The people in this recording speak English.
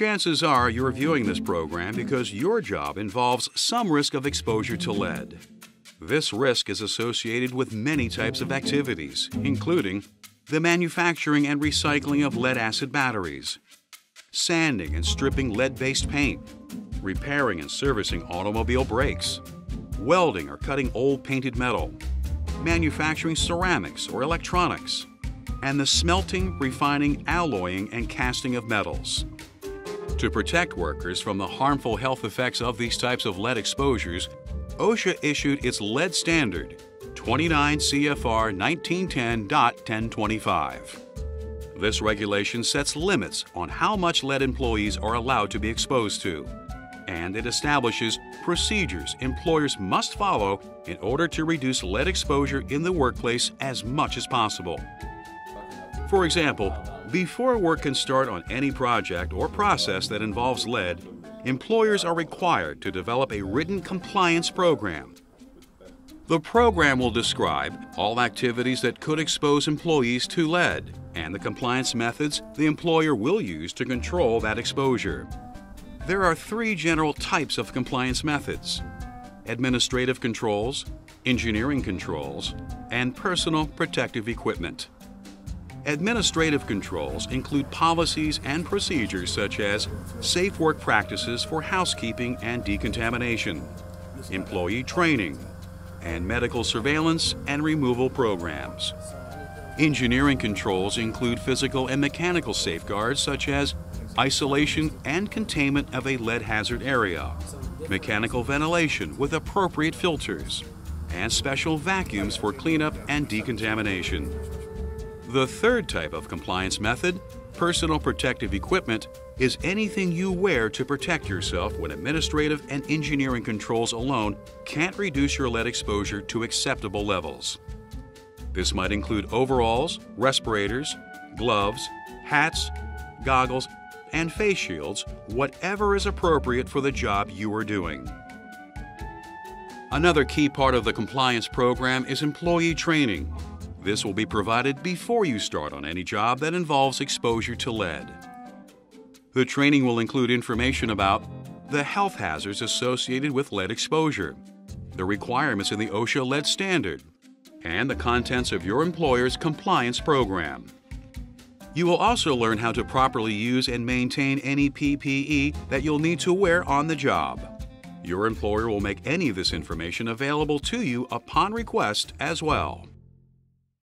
Chances are you're viewing this program because your job involves some risk of exposure to lead. This risk is associated with many types of activities, including the manufacturing and recycling of lead acid batteries, sanding and stripping lead-based paint, repairing and servicing automobile brakes, welding or cutting old painted metal, manufacturing ceramics or electronics, and the smelting, refining, alloying, and casting of metals. To protect workers from the harmful health effects of these types of lead exposures, OSHA issued its lead standard 29 CFR 1910.1025. This regulation sets limits on how much lead employees are allowed to be exposed to, and it establishes procedures employers must follow in order to reduce lead exposure in the workplace as much as possible. For example, before work can start on any project or process that involves lead, employers are required to develop a written compliance program. The program will describe all activities that could expose employees to lead and the compliance methods the employer will use to control that exposure. There are three general types of compliance methods administrative controls, engineering controls, and personal protective equipment. Administrative controls include policies and procedures such as safe work practices for housekeeping and decontamination, employee training, and medical surveillance and removal programs. Engineering controls include physical and mechanical safeguards such as isolation and containment of a lead hazard area, mechanical ventilation with appropriate filters, and special vacuums for cleanup and decontamination. The third type of compliance method, personal protective equipment, is anything you wear to protect yourself when administrative and engineering controls alone can't reduce your lead exposure to acceptable levels. This might include overalls, respirators, gloves, hats, goggles, and face shields, whatever is appropriate for the job you are doing. Another key part of the compliance program is employee training. This will be provided before you start on any job that involves exposure to lead. The training will include information about the health hazards associated with lead exposure, the requirements in the OSHA lead standard, and the contents of your employer's compliance program. You will also learn how to properly use and maintain any PPE that you'll need to wear on the job. Your employer will make any of this information available to you upon request as well.